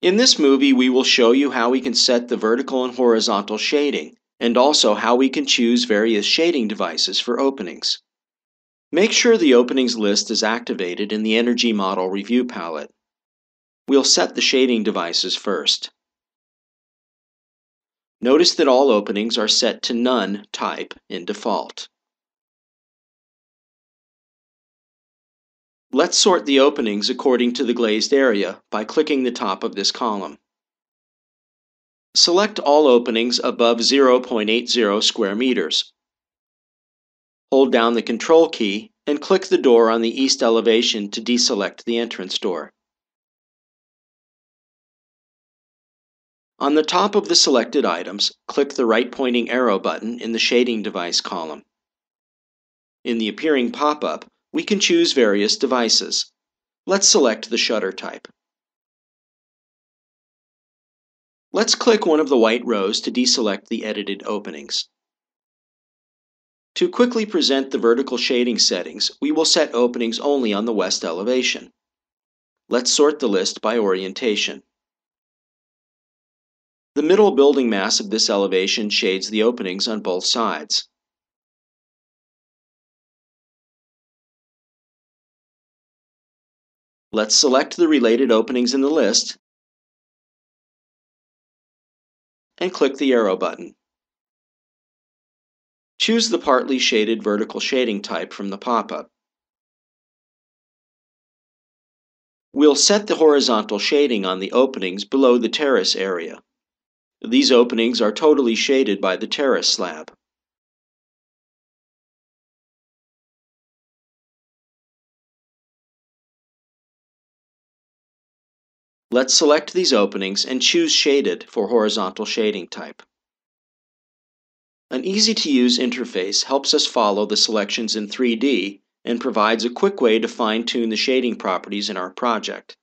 In this movie, we will show you how we can set the vertical and horizontal shading, and also how we can choose various shading devices for openings. Make sure the openings list is activated in the Energy Model Review palette. We'll set the shading devices first. Notice that all openings are set to None type in default. Let's sort the openings according to the glazed area by clicking the top of this column. Select all openings above 0.80 square meters. Hold down the Control key and click the door on the east elevation to deselect the entrance door. On the top of the selected items, click the right pointing arrow button in the Shading Device column. In the appearing pop-up, we can choose various devices. Let's select the shutter type. Let's click one of the white rows to deselect the edited openings. To quickly present the vertical shading settings, we will set openings only on the west elevation. Let's sort the list by orientation. The middle building mass of this elevation shades the openings on both sides. Let's select the related openings in the list and click the arrow button. Choose the partly shaded vertical shading type from the pop-up. We'll set the horizontal shading on the openings below the terrace area. These openings are totally shaded by the terrace slab. Let's select these openings and choose Shaded for horizontal shading type. An easy-to-use interface helps us follow the selections in 3D and provides a quick way to fine-tune the shading properties in our project.